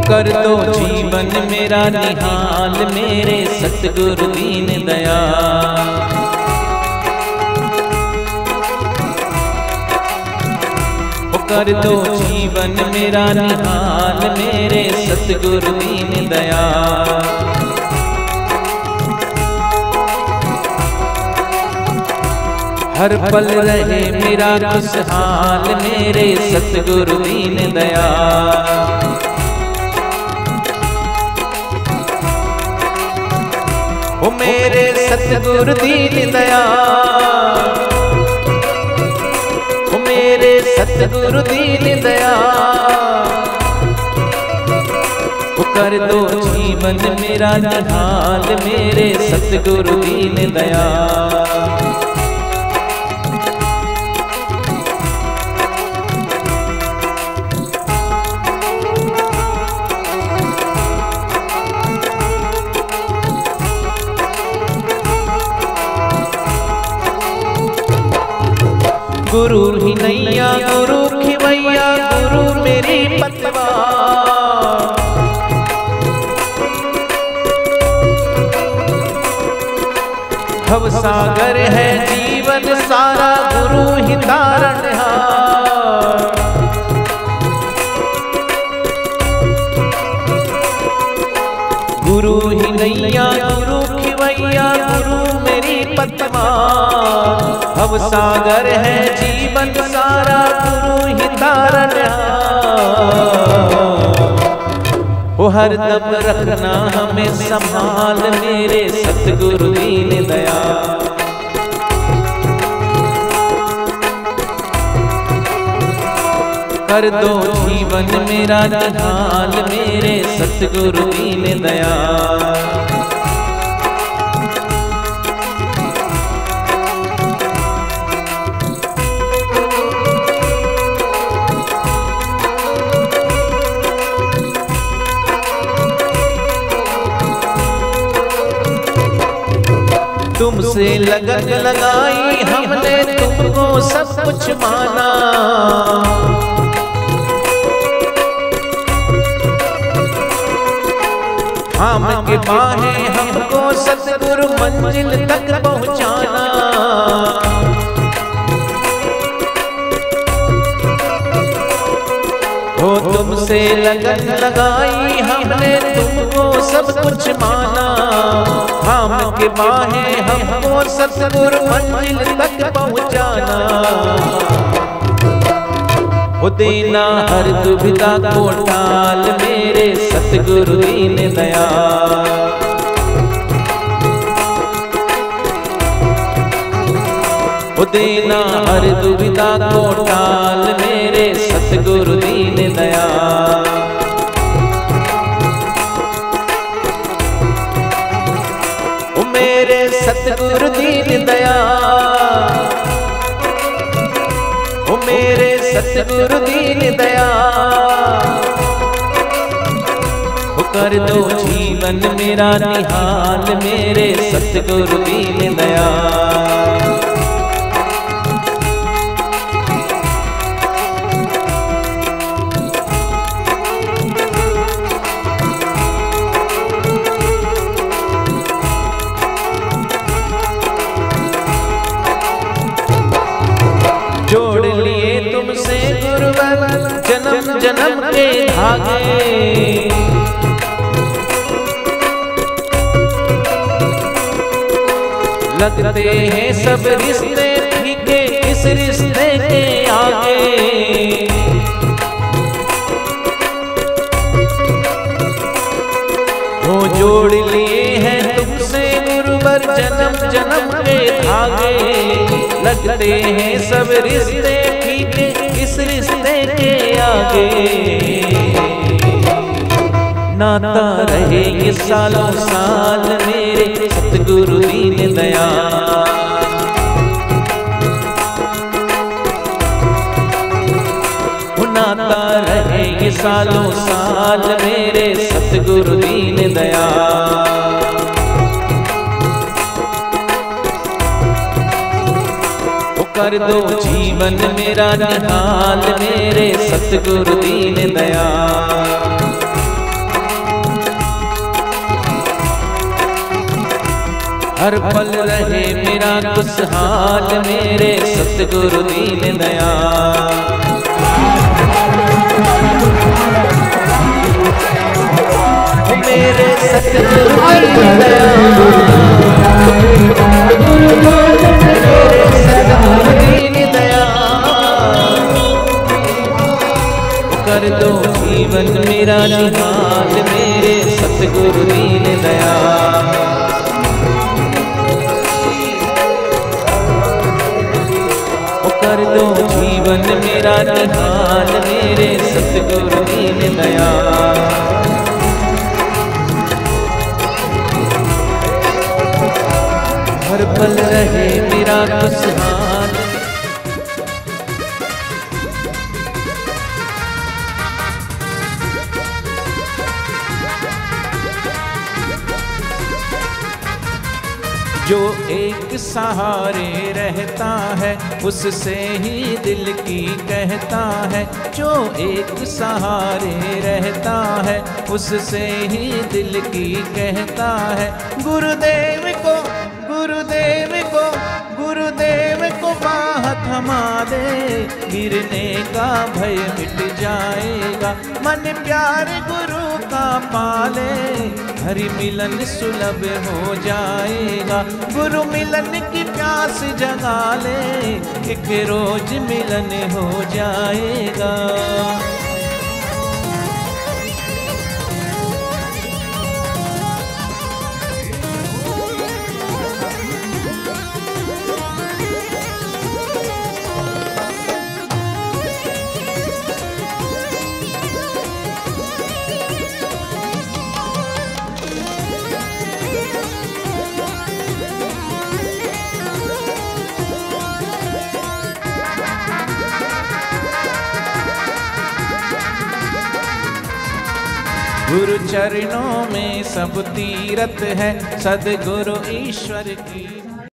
कर दो जीवन मेरा निहाल, मेरे सतगुरु दीन दया कर दो जीवन मेरा निहाल, मेरे सतगुरु दीन दया हर पल रहे मेरा खुशहाल, मेरे सतगुरु दीन दया सतगुरु दीन दया। मेरे सतगुरु दीन दया। कर दो जीवन मेरा निहाल मेरे सतगुरु दीन दया। गुरु ही नैया गुरु खिवैया गुरु मेरी पतवा। भव सागर है जीवन सारा, गुरु ही तारण गुरु ही नैया, गुरु खिवैया गुरु पतवा भव सागर है जीवन सारा, गुरु ही तारण। ओ हर दम रखना हमें संभाल, मेरे सतगुरु दीन दया। कर दो जीवन मेरा निहाल मेरे सतगुरु दीन दया। तुमसे लगन लगाई हमने तुमको सब कुछ माना। हम के बाहें हमको सतगुरु मंजिल तक पहुंचाना। हो तुमसे लगन लगाई हमने तुमको सब कुछ माना। हम के बाहें हमको सतगुरु मंजिल तक पहुंचाना। हो देना हर दुविधा को टाल मेरे सतगुरु दीन दया देना हर दुविधा को टाल मेरे सतगुरु मेरे सतगुरु दीन दया कर दो जीवन मेरा निहाल मेरे सतगुरु दीन दया जन्म जन्म के धागे। लगते हैं सब रिश्ते फीके इस रिश्ते के आगे। वो जोड़ लिए हैं तुमसे गुरुवर जन्म जन्म के धागे। लगते हैं सब रिश्ते आगे नाता रहे ये सालों साल मेरे सतगुरु दीन दया। नाता रहे ये सालों साल मेरे सतगुरु दीन दया। कर दो जीवन मेरा निहाल मेरे सतगुरु दीन दया। हर पल रहे मेरा खुशहाल, मेरे सतगुरु दीन दया। मेरे सतगुरु दीन दया। मेरे सतगुरु मेरा निहाल मेरे सतगुरु दीन दया। कर दो जीवन मेरा निहाल मेरे सतगुरु दीन दया। हर पल रहे मेरा खुशहाल। जो एक सहारे रहता है, उससे ही दिल की कहता है। जो एक सहारे रहता है, उससे ही दिल की कहता है। गुरुदेव गिरने का भय मिट जाएगा। मन प्यार गुरु का पाले, हरि मिलन सुलभ हो जाएगा। गुरु मिलन की प्यास जगा ले, एक रोज मिलन हो जाएगा। गुरु चरणों में सब तीरथ है। सदगुरु ईश्वर की